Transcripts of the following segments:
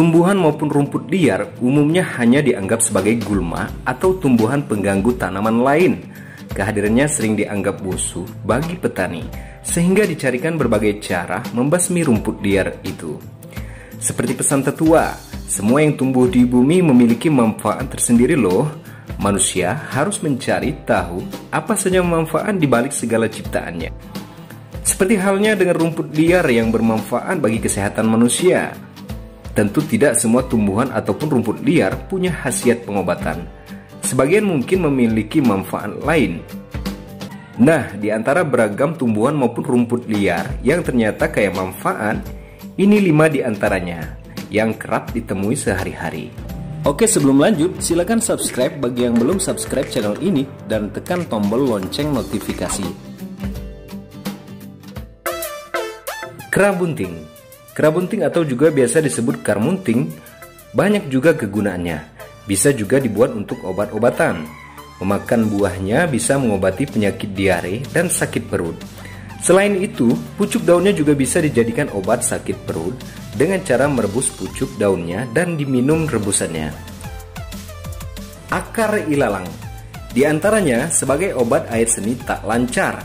Tumbuhan maupun rumput liar umumnya hanya dianggap sebagai gulma atau tumbuhan pengganggu tanaman lain. Kehadirannya sering dianggap musuh bagi petani, sehingga dicarikan berbagai cara membasmi rumput liar itu. Seperti pesan tetua, semua yang tumbuh di bumi memiliki manfaat tersendiri loh. Manusia harus mencari tahu apa saja manfaat di balik segala ciptaannya. Seperti halnya dengan rumput liar yang bermanfaat bagi kesehatan manusia, Tentu tidak semua tumbuhan ataupun rumput liar punya khasiat pengobatan. Sebagian mungkin memiliki manfaat lain. Nah, di antara beragam tumbuhan maupun rumput liar yang ternyata kaya manfaat, ini lima di antaranya yang kerap ditemui sehari-hari. Oke, sebelum lanjut, silakan subscribe bagi yang belum subscribe channel ini dan tekan tombol lonceng notifikasi. Kerabunting Kerabunting atau juga biasa disebut karmunting banyak juga kegunaannya. Bisa juga dibuat untuk obat-obatan. Memakan buahnya bisa mengobati penyakit diare dan sakit perut. Selain itu, pucuk daunnya juga bisa dijadikan obat sakit perut dengan cara merebus pucuk daunnya dan diminum rebusannya. Akar ilalang di antaranya sebagai obat air seni tak lancar.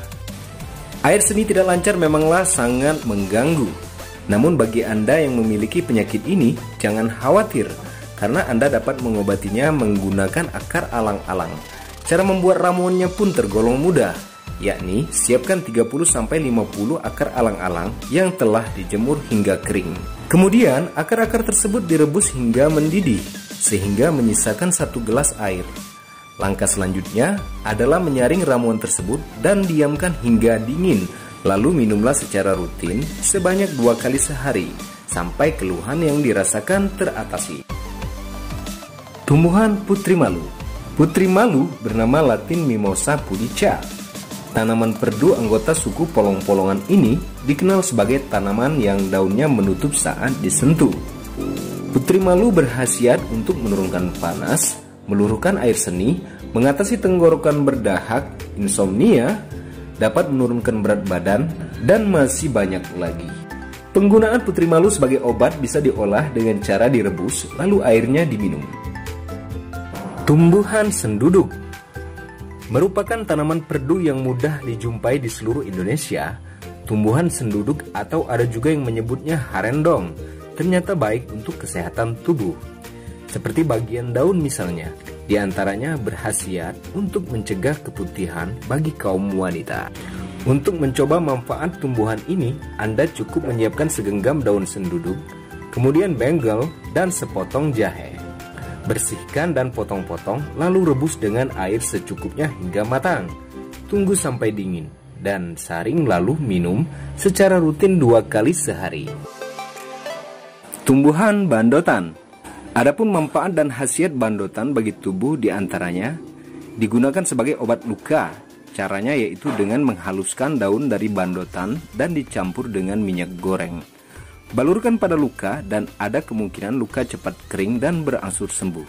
Air seni tidak lancar memanglah sangat mengganggu namun bagi Anda yang memiliki penyakit ini, jangan khawatir karena Anda dapat mengobatinya menggunakan akar alang-alang. Cara membuat ramuannya pun tergolong mudah, yakni siapkan 30-50 akar alang-alang yang telah dijemur hingga kering. Kemudian, akar-akar tersebut direbus hingga mendidih, sehingga menyisakan satu gelas air. Langkah selanjutnya adalah menyaring ramuan tersebut dan diamkan hingga dingin Lalu minumlah secara rutin sebanyak dua kali sehari sampai keluhan yang dirasakan teratasi. Tumbuhan putri malu Putri malu bernama latin Mimosa pudica. Tanaman perdu anggota suku polong-polongan ini dikenal sebagai tanaman yang daunnya menutup saat disentuh. Putri malu berhasiat untuk menurunkan panas, meluruhkan air seni, mengatasi tenggorokan berdahak, insomnia, dapat menurunkan berat badan, dan masih banyak lagi. Penggunaan putri malu sebagai obat bisa diolah dengan cara direbus, lalu airnya diminum. Tumbuhan senduduk merupakan tanaman perdu yang mudah dijumpai di seluruh Indonesia. Tumbuhan senduduk atau ada juga yang menyebutnya harendong ternyata baik untuk kesehatan tubuh. Seperti bagian daun misalnya, di antaranya berhasiat untuk mencegah keputihan bagi kaum wanita. Untuk mencoba manfaat tumbuhan ini, Anda cukup menyiapkan segenggam daun senduduk, kemudian benggel dan sepotong jahe. Bersihkan dan potong-potong, lalu rebus dengan air secukupnya hingga matang. Tunggu sampai dingin dan saring lalu minum secara rutin dua kali sehari. Tumbuhan bandotan Adapun manfaat dan khasiat bandotan bagi tubuh di antaranya digunakan sebagai obat luka. Caranya yaitu dengan menghaluskan daun dari bandotan dan dicampur dengan minyak goreng. Balurkan pada luka dan ada kemungkinan luka cepat kering dan berangsur sembuh.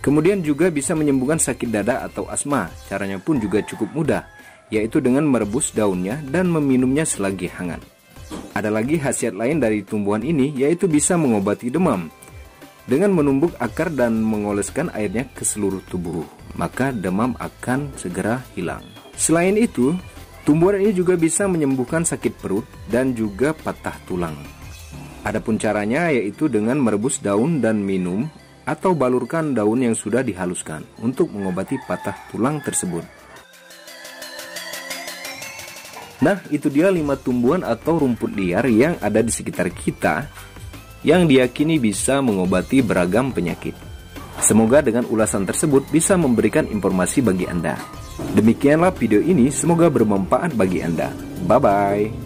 Kemudian juga bisa menyembuhkan sakit dada atau asma. Caranya pun juga cukup mudah, yaitu dengan merebus daunnya dan meminumnya selagi hangat. Ada lagi khasiat lain dari tumbuhan ini, yaitu bisa mengobati demam dengan menumbuk akar dan mengoleskan airnya ke seluruh tubuh, maka demam akan segera hilang. Selain itu, tumbuhan ini juga bisa menyembuhkan sakit perut dan juga patah tulang. Adapun caranya yaitu dengan merebus daun dan minum atau balurkan daun yang sudah dihaluskan untuk mengobati patah tulang tersebut. Nah, itu dia lima tumbuhan atau rumput liar yang ada di sekitar kita yang diyakini bisa mengobati beragam penyakit. Semoga dengan ulasan tersebut bisa memberikan informasi bagi Anda. Demikianlah video ini, semoga bermanfaat bagi Anda. Bye bye.